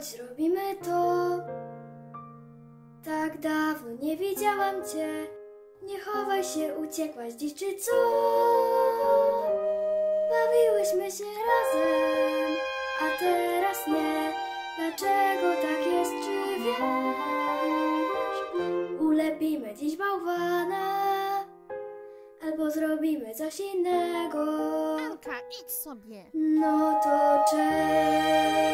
Chodź zrobimy to Tak dawno nie widziałam cię. Nie chowaj się, uciekłaś dziś czy co? Bawiłyśmy się razem A teraz nie. Dlaczego tak jest, czy wiesz? Ulepimy dziś bałwana Albo zrobimy coś innego. Anka, idź sobie. No to cześć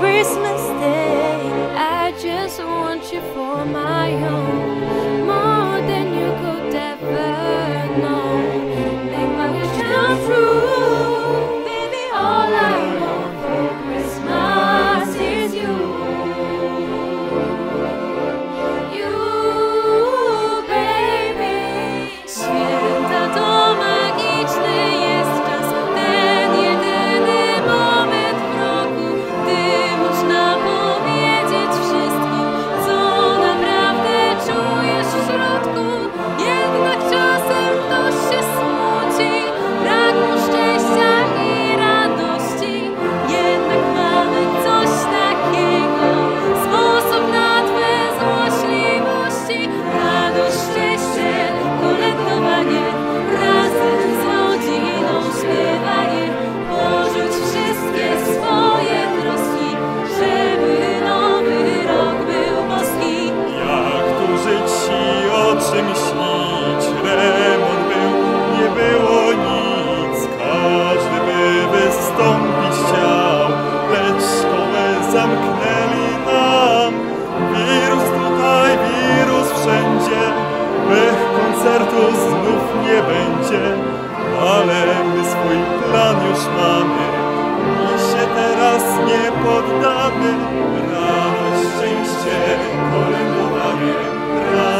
Christmas Day. I just want you for my own. nie poddamy, rano szczęście kolędowanie, rano